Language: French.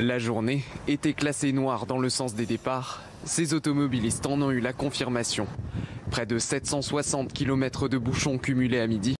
La journée était classée noire dans le sens des départs. Ces automobilistes en ont eu la confirmation. Près de 760 km de bouchons cumulés à midi